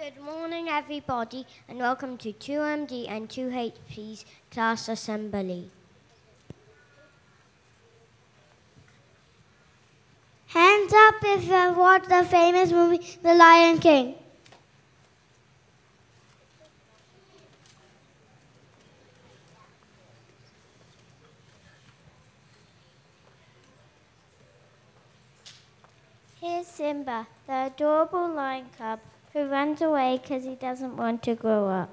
Good morning, everybody, and welcome to 2MD and 2HP's class assembly. Hands up if you have watched the famous movie The Lion King. Here's Simba, the adorable lion cub who runs away because he doesn't want to grow up.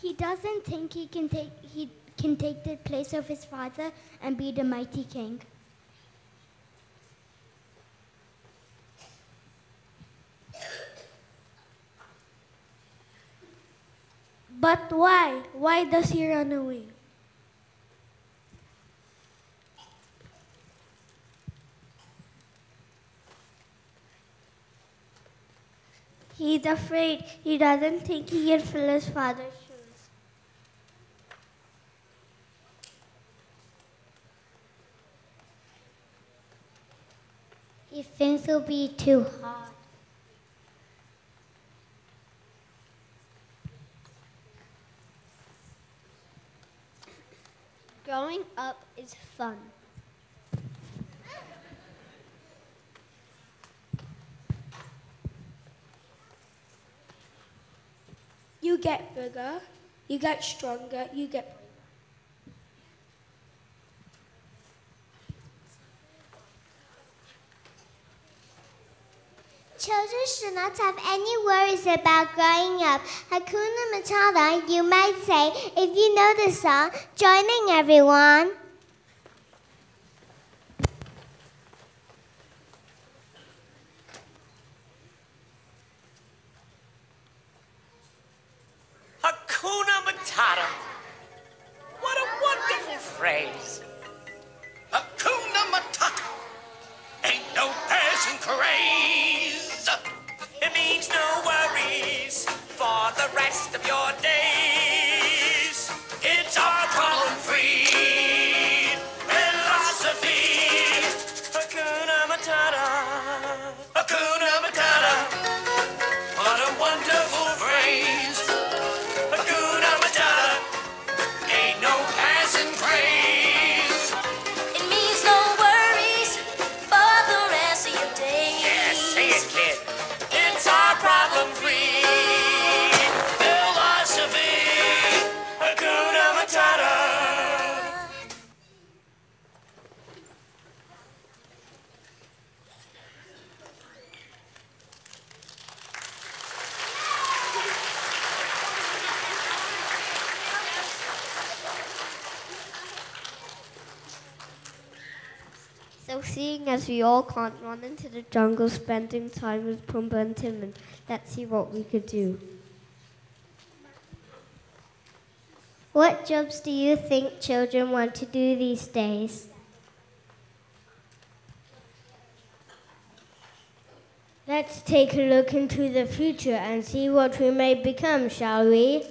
He doesn't think he can take he can take the place of his father and be the mighty king. But why? Why does he run away? He's afraid. He doesn't think he can fill his father's shoes. He thinks it'll be too hard. Growing up is fun. You get bigger, you get stronger, you get Children should not have any worries about growing up. Hakuna Matata, you might say, if you know the song. Joining everyone. Hakuna Matata. What a wonderful phrase. Hakuna Matata. Ain't no passing craze. No worries for the rest of your days. Seeing as we all can't run into the jungle spending time with Pumbaa and Timon, let's see what we could do. What jobs do you think children want to do these days? Let's take a look into the future and see what we may become, shall we?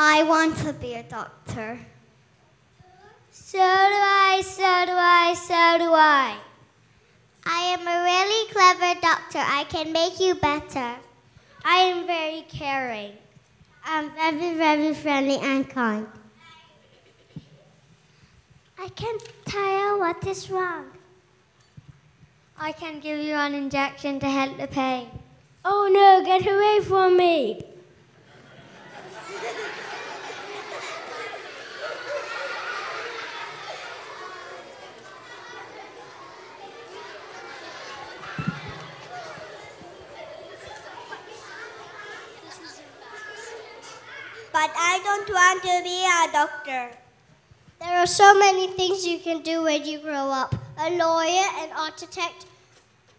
I want to be a doctor. So do I, so do I, so do I. I am a really clever doctor. I can make you better. I am very caring. I'm very, very friendly and kind. I can tell what is wrong. I can give you an injection to help the pain. Oh no, get away from me! But I don't want to be a doctor. There are so many things you can do when you grow up a lawyer, an architect,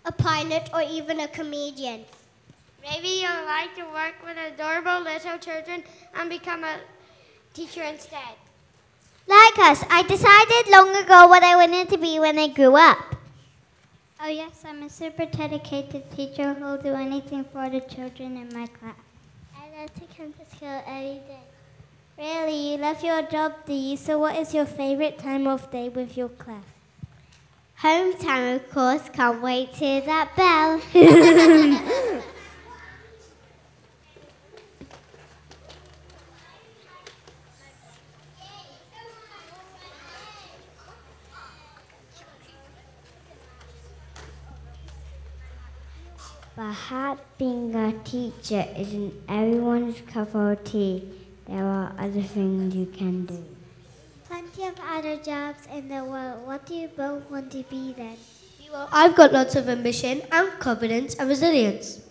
a pilot, or even a comedian. Maybe you'll like to work with adorable little children and become a teacher instead. Like us, I decided long ago what I wanted to be when I grew up. Oh yes, I'm a super dedicated teacher who will do anything for the children in my class. To come to school every day. Really, you love your job, do you? So what is your favorite time of day with your class? Home time, of course. Can't wait to hear that bell. Perhaps being a teacher isn't everyone's cup of tea. There are other things you can do. Plenty of other jobs in the world. What do you both want to be then? well, I've got lots of ambition and confidence and resilience.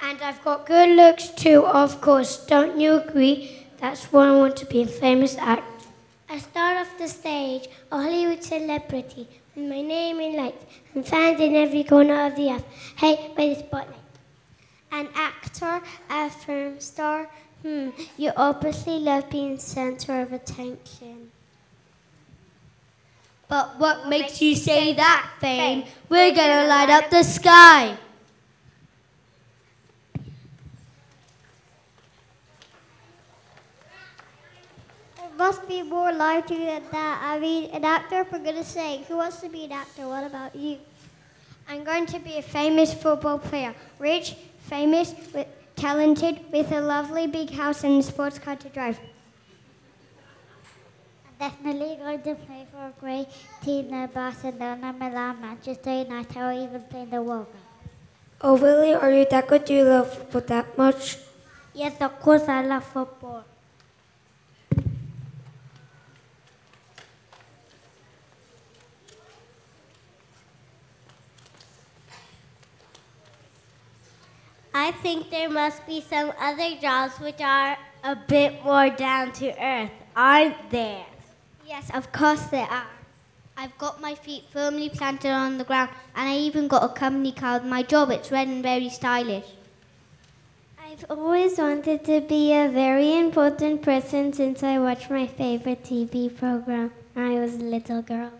And I've got good looks too, of course. Don't you agree? That's why I want to be a famous actor. A star of the stage, a Hollywood celebrity, with my name in lights and fans in every corner of the earth. Hey, by the spotlight. An actor, a film star. Hmm, you obviously love being center of attention. But what makes you say that, Fame? We're gonna light up the sky. Must be more lively than that. I mean, an actor, for goodness sake. Who wants to be an actor? What about you? I'm going to be a famous football player. Rich, famous, with, talented, with a lovely big house and a sports car to drive. I'm definitely going to play for a great team in Barcelona, Milan, Manchester United, or even play in the World Cup. Oh, really? Are you that good? Do you love football that much? Yes, of course I love football. I think there must be some other jobs which are a bit more down to earth, aren't there? Yes, of course there are. I've got my feet firmly planted on the ground and I even got a company car with my job. It's red and very stylish. I've always wanted to be a very important person since I watched my favorite TV program when I was a little girl.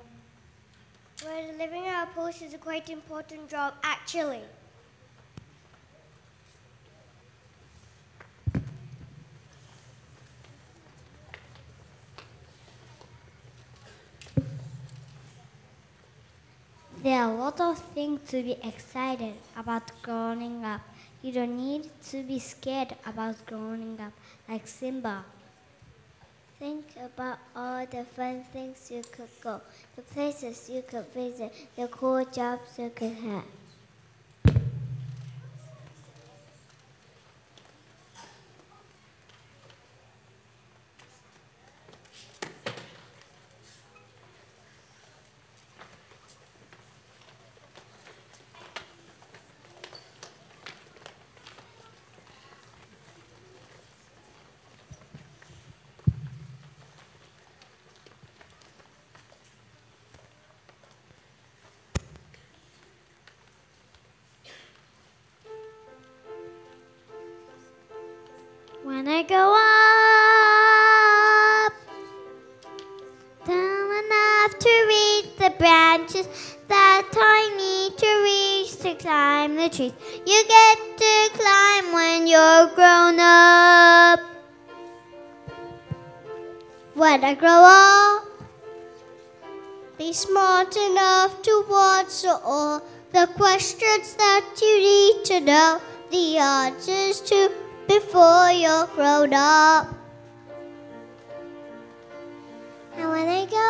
Well, living our post is a quite important job, actually. There are a lot of things to be excited about growing up. You don't need to be scared about growing up like Simba. Think about all the fun things you could go, the places you could visit, the cool jobs you could have. When I go up, down enough to reach the branches that I need to reach to climb the trees. You get to climb when you're grown up. When I grow up, be smart enough to answer all the questions that you need to know the answers to before you're grown up. And when I go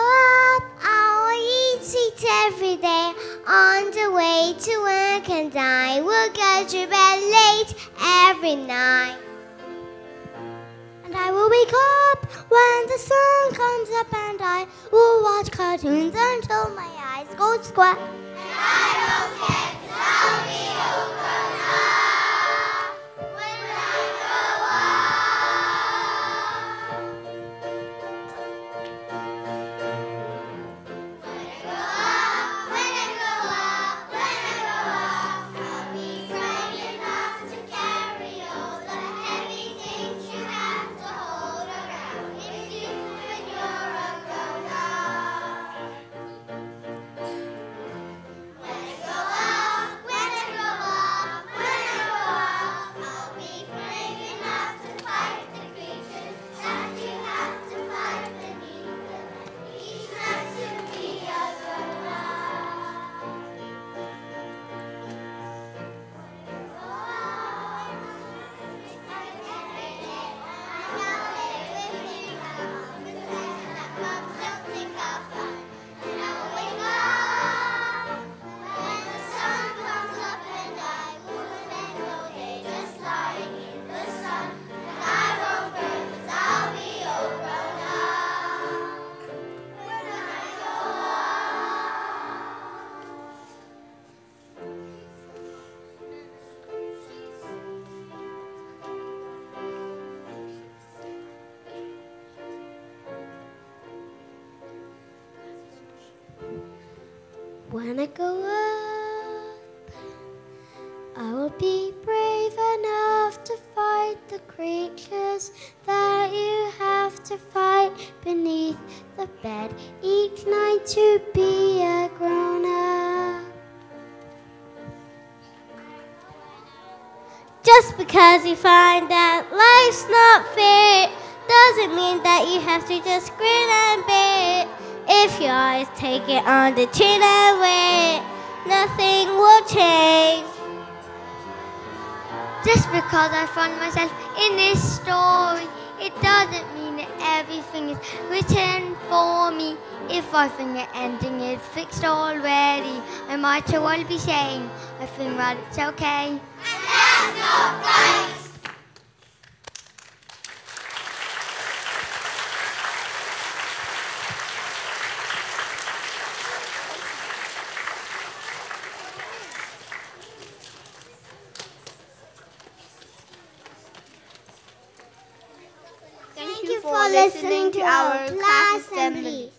up, I'll eat sweets every day on the way to work, and I will go to bed late every night. And I will wake up when the sun comes up, and I will watch cartoons until my eyes go square. When I go up, I will be brave enough to fight the creatures that you have to fight beneath the bed each night to be a grown up. Just because you find that life's not fair doesn't mean that you have to just grin and bear. You always take it on the chin it, nothing will change. Just because I found myself in this story, it doesn't mean that everything is written for me. If I think the ending is fixed already, I might as well be saying, I think that it's okay. And that's not right. Thank you for listening to our class assembly.